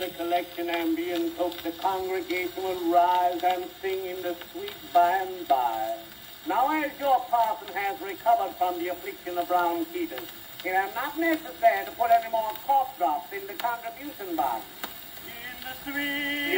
recollection ambient hope the congregation will rise and sing in the sweet by and by. Now as your parson has recovered from the affliction of brown fetus, it is not necessary to put any more cough drops in the contribution box. In the sweet,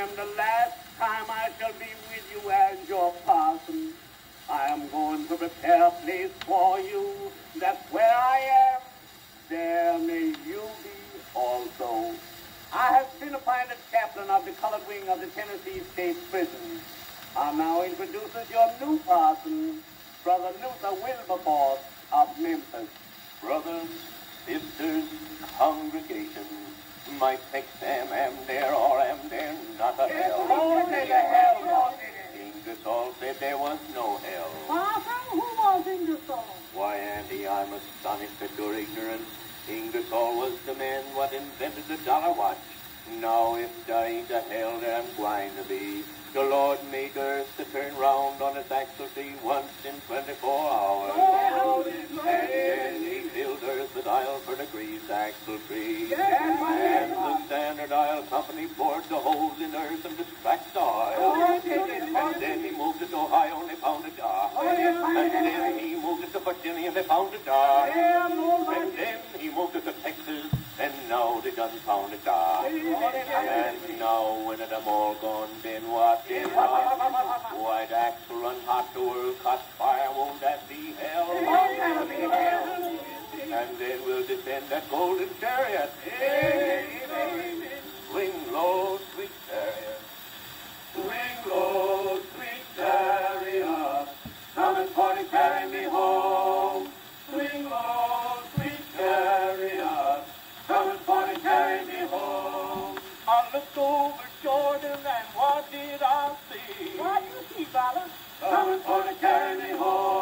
am the last time I shall be with you as your parson. I am going to prepare a place for you, that where I am, there may you be also. I have been appointed chaplain of the colored wing of the Tennessee State Prison. I now introduces your new parson, Brother Luther Wilberforce of Memphis. Brothers, sisters, congregation, my text am, am there or am there not a hell? Lord, may the hell, Ingersoll said there was no hell. Parson, who was Ingersoll? Why, Andy, I'm astonished at your ignorance. Ingersoll was the man what invented the dollar watch. Now, if there ain't a hell there I'm going to be, the Lord made earth to turn round on its axle tree once in 24 hours. And then he filled earth with oil for the grease axle tree. The Standard Oil Company bored the holes in earth and extract the oil. And then he moved it to Ohio and they found a jar. And then he moved it to Virginia and they found a jar. And then he moved it to Texas and now they done found a jar. And now when it am all gone, then what hot? White axle run hot, the world caught fire, won't that be hell? And then we'll descend that golden chariot. And what did I see? What you see? Come and party, carry me home.